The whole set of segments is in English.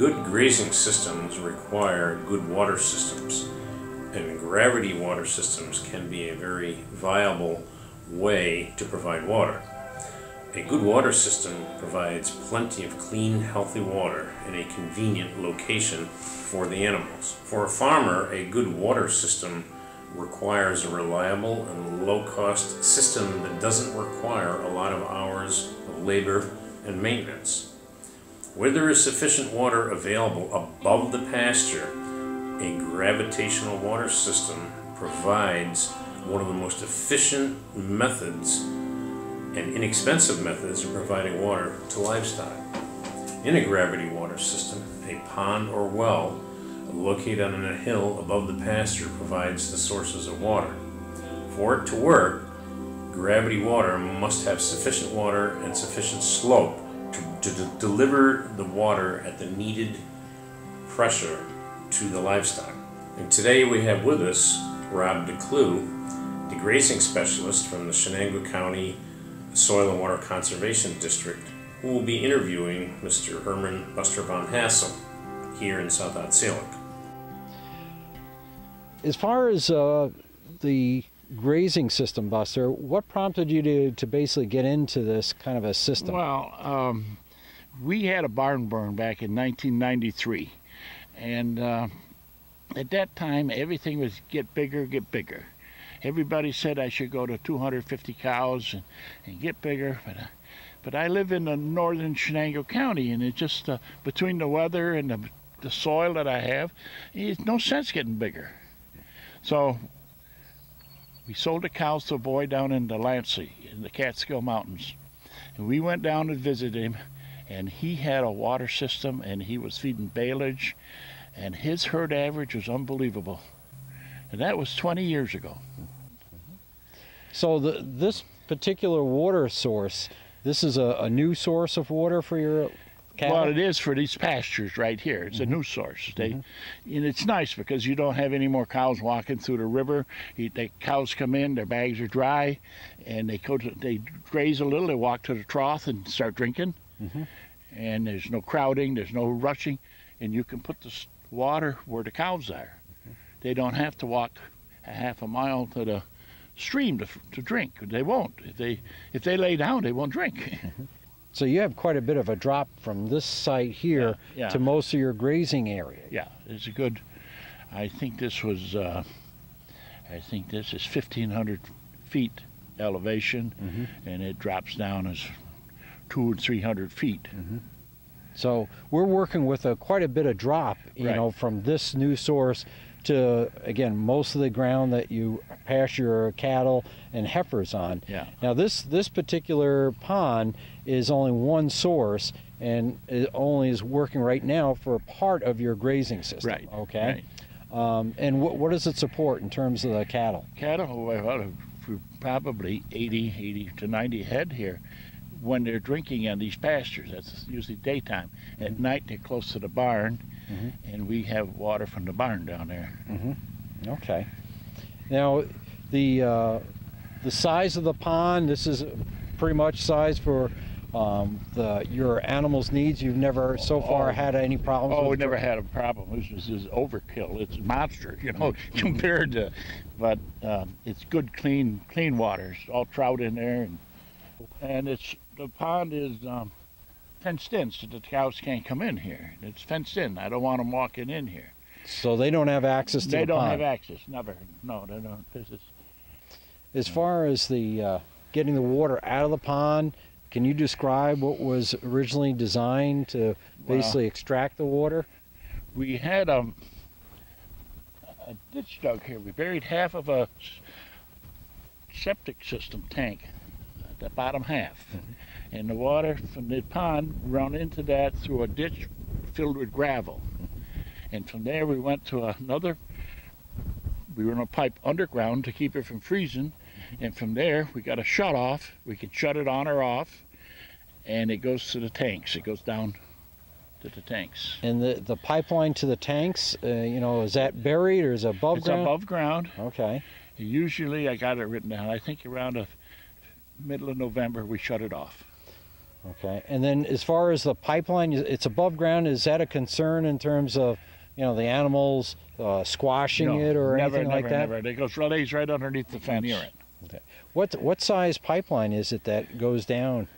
Good grazing systems require good water systems, and gravity water systems can be a very viable way to provide water. A good water system provides plenty of clean, healthy water in a convenient location for the animals. For a farmer, a good water system requires a reliable and low cost system that doesn't require a lot of hours of labor and maintenance. Where there is sufficient water available above the pasture, a gravitational water system provides one of the most efficient methods and inexpensive methods of providing water to livestock. In a gravity water system, a pond or well located on a hill above the pasture provides the sources of water. For it to work, gravity water must have sufficient water and sufficient slope to, to deliver the water at the needed pressure to the livestock. And today we have with us Rob DeClue, the grazing specialist from the Chenango County Soil and Water Conservation District, who will be interviewing Mr. Herman Buster von Hassel here in South Otselic. As far as uh, the grazing system, Buster, what prompted you to, to basically get into this kind of a system? Well, um, we had a barn burn back in 1993, and uh, at that time everything was get bigger, get bigger. Everybody said I should go to 250 cows and, and get bigger, but uh, but I live in the northern Chenango County, and it's just uh, between the weather and the, the soil that I have, it's no sense getting bigger. So we sold the cows to a boy down in Delancey in the Catskill Mountains, and we went down and visited him, and he had a water system, and he was feeding baleage, and his herd average was unbelievable, and that was 20 years ago. So the, this particular water source, this is a, a, new source of water for your cattle? Well, it is for these pastures right here. It's mm -hmm. a mm-hmm. new source. They, mm -hmm. and it's nice because you don't have any more cows walking through the river. the cows come in, their bags are dry, and they go to, they graze a little. They walk to the trough and start drinking, mm -hmm. and there's no crowding, there's no rushing, and you can put the water where the cows are. Mm-hmm. They don't have to walk a half a mile to the stream to, to drink. They won't. If they if they lay down, they won't drink. Mm-hmm. So you have quite a bit of a drop from this site here yeah, yeah. to most of your grazing area. Yeah, it's a good. I think this was. Uh, I think this is 1,500 feet elevation, mm-hmm. and it drops down as two and 300 feet. Mm-hmm. So we're working with a quite a bit of drop, you right. know, from this new source to again most of the ground that you pasture your cattle and heifers on. Yeah. Now this this particular pond is only one source and it only is working right now for a part of your grazing system. Right. Okay. Right. Um, and what, what does it support in terms of the cattle? Cattle, well, probably 80, 80 to 90 head here when they're drinking on these pastures. That's usually daytime. At mm-hmm. night, they're close to the barn, mm-hmm. and we have water from the barn down there. Mm-hmm. Okay. Now, the uh, the size of the pond. This is pretty much size for um, the your animals' needs. You've never so far oh, had any problems. Oh, we never had a problem. This is overkill. It's a monster, you know, compared to, but um, it's good, clean, clean water. It's all trout in there, and and it's the pond is um, fenced in, so the cows can't come in here. It's fenced in. I don't want them walking in here. So they don't have access to the they the don't pond. have access. Never. No, they don't. This is. As far as the uh, getting the water out of the pond, can you describe what was originally designed to basically well, extract the water? We had a, um, a ditch dug here. We buried half of a septic system tank, the bottom half. And the water from the pond run into that through a ditch filled with gravel. And from there we went to another, we run a pipe underground to keep it from freezing. And from there we got a shut off. We can shut it on or off. And it goes to the tanks. It goes down to the tanks. And the, the pipeline to the tanks, uh, you know, is that buried or is it above it's ground? It's above ground. Okay. Usually, I got it written down. I think around the middle of November we shut it off. Okay. And then as far as the pipeline, it's above ground. Is that a concern in terms of, you know, the animals uh, squashing No, it or never, anything never, like that? Never. never. It goes lays right underneath the fence. Near What what size pipeline is it that goes down?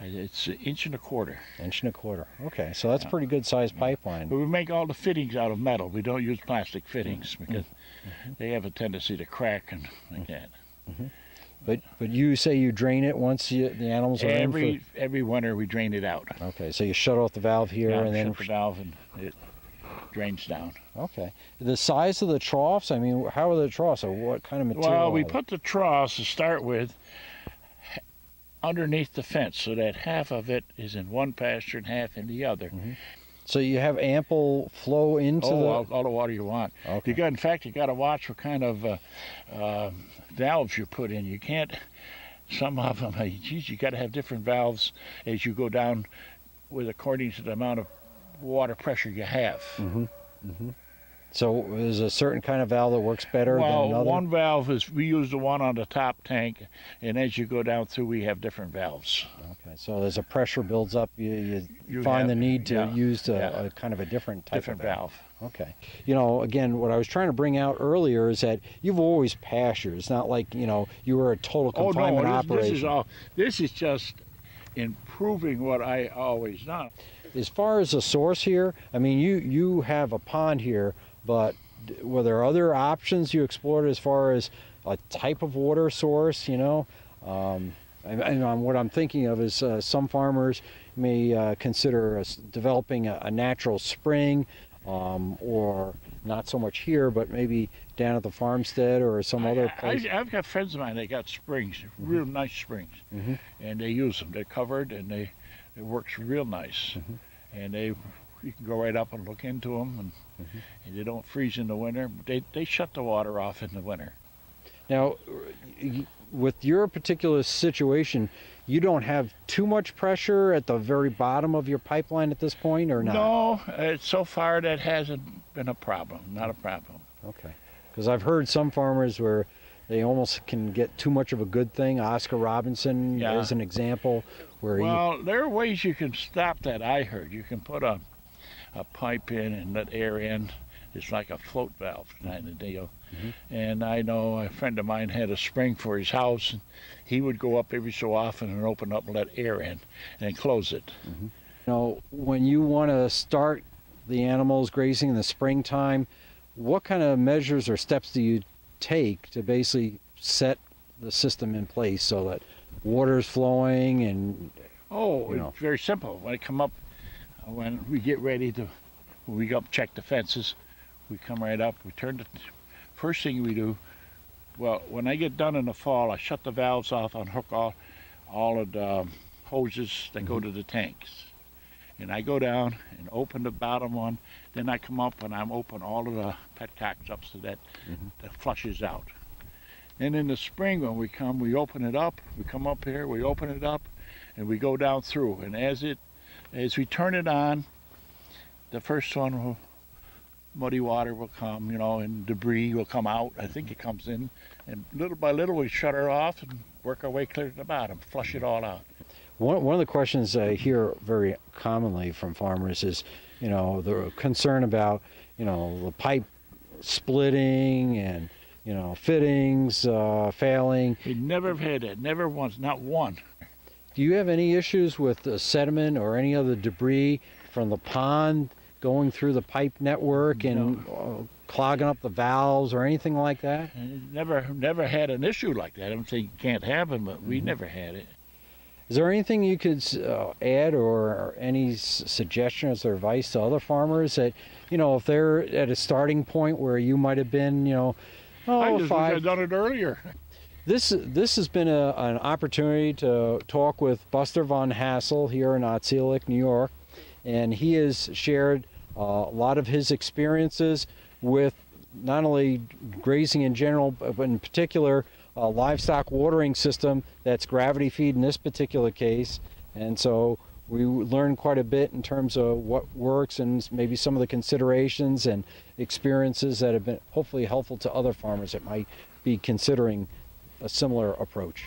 It's an inch and a quarter. Inch and a quarter. Okay, so that's Yeah. pretty good sized pipeline. But we make all the fittings out of metal. We don't use plastic fittings Mm-hmm. because they have a tendency to crack and like that. But but you say you drain it once you, the animals are Every in every winter we drain it out. Okay, so you shut off the valve here Yeah, and then. shut the valve and it drains down. Okay. The size of the troughs. I mean, how are the troughs? Or what kind of material? Well, we put the troughs to start with underneath the fence so that half of it is in one pasture and half in the other. Mm-hmm. So you have ample flow into oh, the. all, all the water you want. Okay. You got, in fact, you got to watch what kind of uh, uh, valves you put in. You can't. Some of them, geez, you got to have different valves as you go down, with according to the amount of water pressure you have. So there's a certain kind of valve that works better Well, than another. one valve is we use the one on the top tank, and as you go down through, we have different valves. Okay. So as a pressure builds up, you, you, You find have- the need to yeah, use a, yeah. a kind of a different type Different of valve. valve. Okay. You know, again, what I was trying to bring out earlier is that you've always pastured. It's not like you know you were a total Oh confinement no, this, operation. this is all. This is just improving what I always done. as far as the source here, I mean, you you have a pond here, but were there other options you explored as far as a type of water source? You know, um, and, and what I'm thinking of is uh, some farmers may uh, consider developing a, a natural spring, um, or not so much here, but maybe down at the farmstead or some other place. I, have got friends of mine that got springs, Mm-hmm. real nice springs, and they use them. They're covered, and they it works real nice. Mm-hmm. And they you can go right up and look into them, and, Mm-hmm. and they don't freeze in the winter. They they shut the water off in the winter. Now, with your particular situation, you don't have too much pressure at the very bottom of your pipeline at this point, or not? No, uh, so far that hasn't been a problem. Not a problem. Okay. Because I've heard some farmers where they almost can get too much of a good thing. Oscar Robinson Yeah. is an example where Well, there are ways you can stop that. I heard you can put a a pipe in and let air in. It's like a float valve kind of deal. Mm-hmm. And I know a friend of mine had a spring for his house, and he would go up every so often and open up and let air in, and close it. Mm-hmm. he, you know, when you want to start the animals grazing in the springtime, what kind of measures or steps do you take to basically set the system in place so that water's flowing and Oh, You know. it's very simple. When I come up, when we get ready to, when we go up check the fences, we come right up. We turn the first thing we do. Well, when I get done in the fall, I shut the valves off, unhook all, all of the um, hoses that go to the tanks, and I go down and open the bottom one. Then I come up and I'm open all of the pet petcocks up so that that flushes out. And in the spring when we come, we open it up. We come up here, we open it up, and we go down through. And as it, as we turn it on, the first one will, muddy water will come, you know, and debris will come out. I think it comes in, and little by little we shut her off and work our way clear to the bottom, flush it all out. One, one of the questions I hear very commonly from farmers is, you know, the concern about, you know, the pipe splitting and, you know, fittings uh, failing. We never have had that, never once, not one. Do you have any issues with the sediment or any other debris from the pond going through the pipe network and uh, clogging up the valves or anything like that? Never, never had an issue like that. I don't think it can't happen, but we never had it. Is there anything you could uh, add or any s- suggestions or advice to other farmers that, you know, if they're at a starting point where you might have been, you know, I oh, just wish five. I'd done it earlier. This this has been a, an opportunity to talk with Buster Von Hassel here in Otselic, New York, and he has shared uh, a lot of his experiences with not only grazing in general, but in particular a livestock watering system that's gravity feed in this particular case, and so we learned quite a bit in terms of what works and maybe some of the considerations and experiences that have been hopefully helpful to other farmers that might be considering a similar approach.